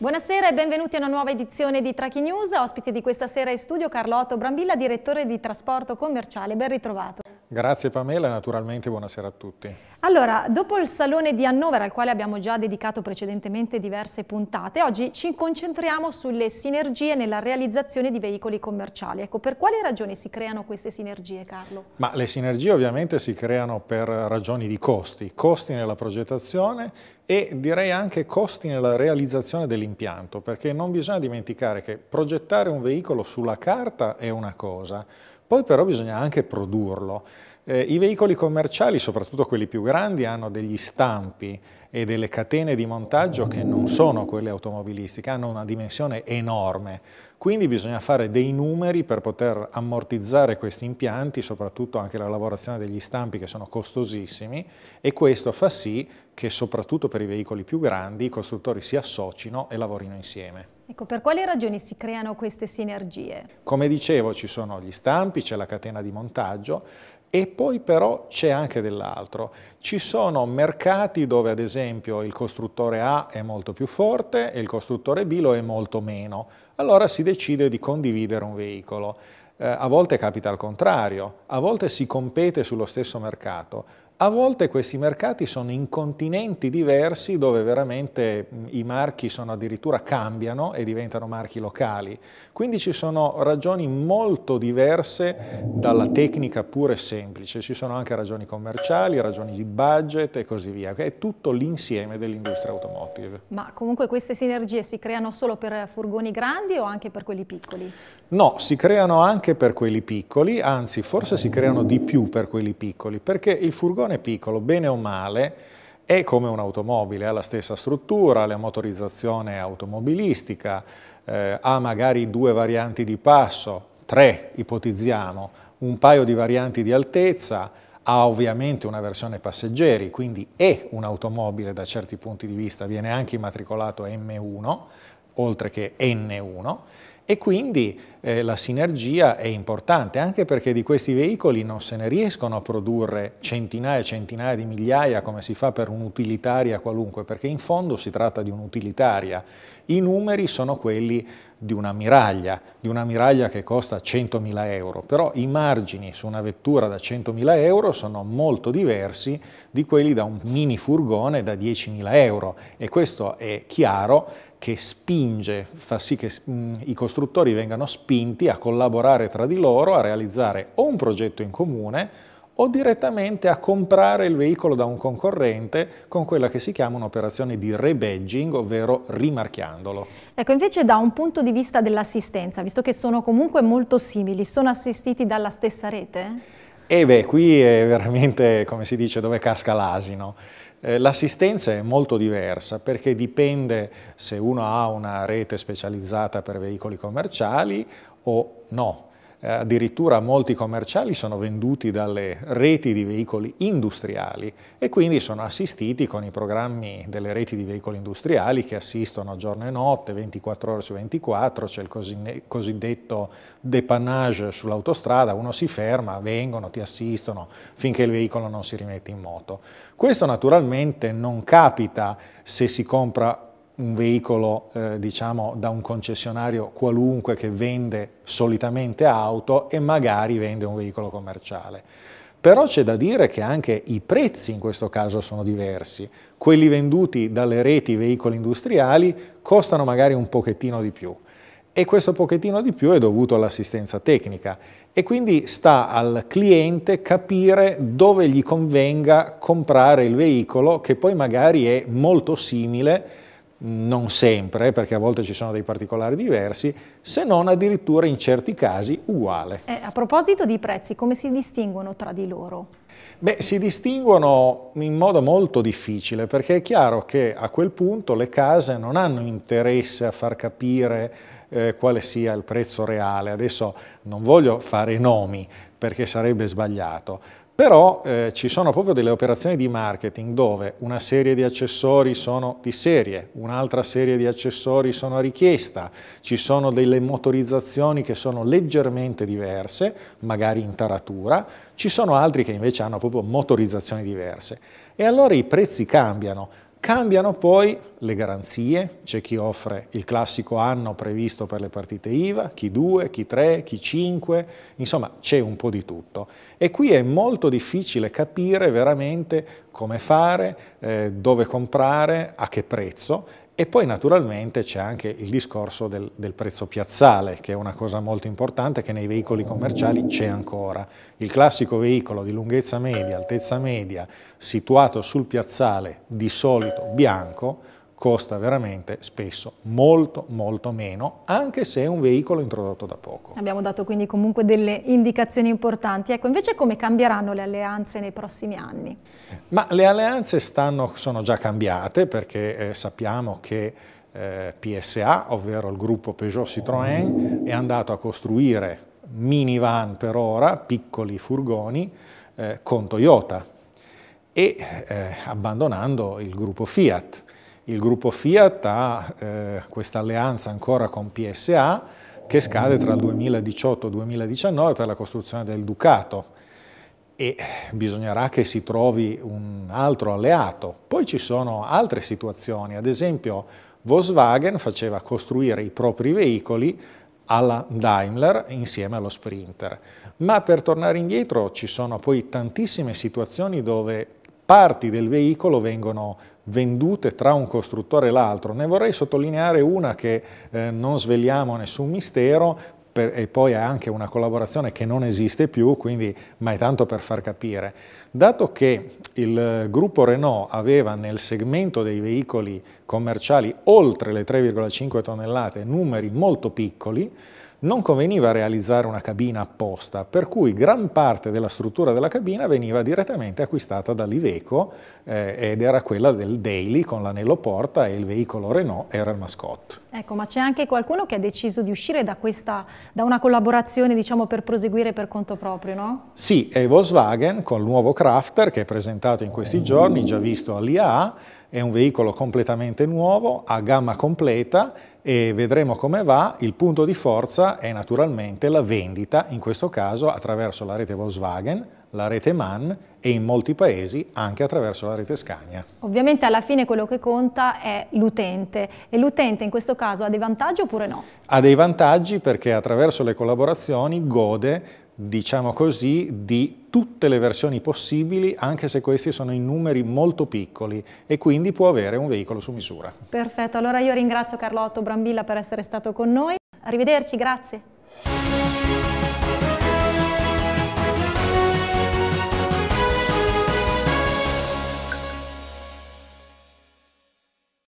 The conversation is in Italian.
Buonasera e benvenuti a una nuova edizione di Tracking News. Ospite di questa sera in studio Carlotto Brambilla, direttore di trasporto commerciale. Ben ritrovato. Grazie Pamela e naturalmente buonasera a tutti. Allora, dopo il Salone di Hannover, al quale abbiamo già dedicato precedentemente diverse puntate, oggi ci concentriamo sulle sinergie nella realizzazione di veicoli commerciali. Ecco, per quali ragioni si creano queste sinergie, Carlo? Ma le sinergie ovviamente si creano per ragioni di costi, costi nella progettazione e direi anche costi nella realizzazione dell'impianto, perché non bisogna dimenticare che progettare un veicolo sulla carta è una cosa, poi però bisogna anche produrlo. Eh, I veicoli commerciali, soprattutto quelli più grandi, hanno degli stampi e delle catene di montaggio che non sono quelle automobilistiche, hanno una dimensione enorme. Quindi bisogna fare dei numeri per poter ammortizzare questi impianti, soprattutto anche la lavorazione degli stampi che sono costosissimi e questo fa sì che soprattutto per i veicoli più grandi i costruttori si associno e lavorino insieme. Ecco, per quali ragioni si creano queste sinergie? Come dicevo ci sono gli stampi, c'è la catena di montaggio e poi però c'è anche dell'altro. Ci sono mercati dove ad esempio il costruttore A è molto più forte e il costruttore B lo è molto meno. Allora si decide di condividere un veicolo. Eh, a volte capita al contrario, a volte si compete sullo stesso mercato, a volte questi mercati sono in continenti diversi dove veramente i marchi sono addirittura cambiano e diventano marchi locali. Quindi ci sono ragioni molto diverse dalla tecnica pura e semplice. Ci sono anche ragioni commerciali, ragioni di budget e così via. È tutto l'insieme dell'industria automotive. Ma comunque queste sinergie si creano solo per furgoni grandi o anche per quelli piccoli? No, si creano anche per quelli piccoli, anzi forse si creano di più per quelli piccoli, perché il furgone furgone piccolo, bene o male, è come un'automobile, ha la stessa struttura, la motorizzazione automobilistica, eh, ha magari due varianti di passo, tre ipotizziamo, un paio di varianti di altezza, ha ovviamente una versione passeggeri, quindi è un'automobile da certi punti di vista, viene anche immatricolato M1, oltre che N1, e quindi eh, la sinergia è importante, anche perché di questi veicoli non se ne riescono a produrre centinaia e centinaia di migliaia come si fa per un'utilitaria qualunque, perché in fondo si tratta di un'utilitaria. I numeri sono quelli di una miraglia, di una miraglia che costa 100.000 euro, però i margini su una vettura da 100.000 euro sono molto diversi di quelli da un mini furgone da 10.000 euro e questo è chiaro che spinge, fa sì che mh, i costruttori vengano spinti a collaborare tra di loro, a realizzare o un progetto in comune o direttamente a comprare il veicolo da un concorrente con quella che si chiama un'operazione di rebadging, ovvero rimarchiandolo. Ecco, invece da un punto di vista dell'assistenza, visto che sono comunque molto simili, sono assistiti dalla stessa rete? E beh, qui è veramente, come si dice, dove casca l'asino. Eh, l'assistenza è molto diversa perché dipende se uno ha una rete specializzata per veicoli commerciali o no. Eh, addirittura molti commerciali sono venduti dalle reti di veicoli industriali e quindi sono assistiti con i programmi delle reti di veicoli industriali che assistono giorno e notte, 24 ore su 24, c'è il cosiddetto depannage sull'autostrada, uno si ferma, vengono, ti assistono finché il veicolo non si rimette in moto. Questo naturalmente non capita se si compra un veicolo eh, diciamo da un concessionario qualunque che vende solitamente auto e magari vende un veicolo commerciale. Però c'è da dire che anche i prezzi in questo caso sono diversi. Quelli venduti dalle reti veicoli industriali costano magari un pochettino di più e questo pochettino di più è dovuto all'assistenza tecnica e quindi sta al cliente capire dove gli convenga comprare il veicolo che poi magari è molto simile non sempre, perché a volte ci sono dei particolari diversi, se non addirittura in certi casi uguale. Eh, a proposito di prezzi, come si distinguono tra di loro? Beh, si distinguono in modo molto difficile, perché è chiaro che a quel punto le case non hanno interesse a far capire eh, quale sia il prezzo reale. Adesso non voglio fare nomi, perché sarebbe sbagliato, però eh, ci sono proprio delle operazioni di marketing dove una serie di accessori sono di serie, un'altra serie di accessori sono a richiesta, ci sono delle motorizzazioni che sono leggermente diverse, magari in taratura, ci sono altri che invece hanno proprio motorizzazioni diverse. E allora i prezzi cambiano, Cambiano poi le garanzie, c'è chi offre il classico anno previsto per le partite IVA, chi due, chi tre, chi cinque, insomma c'è un po' di tutto. E qui è molto difficile capire veramente come fare, eh, dove comprare, a che prezzo e poi naturalmente c'è anche il discorso del, del, prezzo piazzale, che è una cosa molto importante che nei veicoli commerciali c'è ancora. Il classico veicolo di lunghezza media, altezza media, situato sul piazzale, di solito bianco, costa veramente spesso molto molto meno, anche se è un veicolo introdotto da poco. Abbiamo dato quindi comunque delle indicazioni importanti. Ecco, invece come cambieranno le alleanze nei prossimi anni? Ma le alleanze stanno, sono già cambiate perché eh, sappiamo che eh, PSA, ovvero il gruppo Peugeot Citroën, è andato a costruire minivan per ora, piccoli furgoni, eh, con Toyota e eh, abbandonando il gruppo Fiat. Il gruppo Fiat ha eh, questa alleanza ancora con PSA che scade tra il 2018 e il 2019 per la costruzione del Ducato e bisognerà che si trovi un altro alleato. Poi ci sono altre situazioni, ad esempio Volkswagen faceva costruire i propri veicoli alla Daimler insieme allo Sprinter. Ma per tornare indietro ci sono poi tantissime situazioni dove parti del veicolo vengono vendute tra un costruttore e l'altro. Ne vorrei sottolineare una che eh, non svegliamo nessun mistero, per, e poi è anche una collaborazione che non esiste più, quindi, ma è tanto per far capire. Dato che il gruppo Renault aveva nel segmento dei veicoli commerciali oltre le 3,5 tonnellate numeri molto piccoli, non conveniva realizzare una cabina apposta, per cui gran parte della struttura della cabina veniva direttamente acquistata dall'Iveco eh, ed era quella del Daily con l'anello porta e il veicolo Renault era il mascotte. Ecco, ma c'è anche qualcuno che ha deciso di uscire da, questa, da una collaborazione diciamo, per proseguire per conto proprio, no? Sì, è Volkswagen con il nuovo Crafter che è presentato in questi giorni, già visto all'IAA, è un veicolo completamente nuovo, a gamma completa e vedremo come va. Il punto di forza è naturalmente la vendita, in questo caso attraverso la rete Volkswagen, la rete MAN e in molti paesi anche attraverso la rete Scania. Ovviamente alla fine quello che conta è l'utente e l'utente in questo caso ha dei vantaggi oppure no? Ha dei vantaggi perché attraverso le collaborazioni gode diciamo così, di tutte le versioni possibili, anche se questi sono in numeri molto piccoli e quindi può avere un veicolo su misura. Perfetto, allora io ringrazio Carlotto Brambilla per essere stato con noi. Arrivederci, grazie.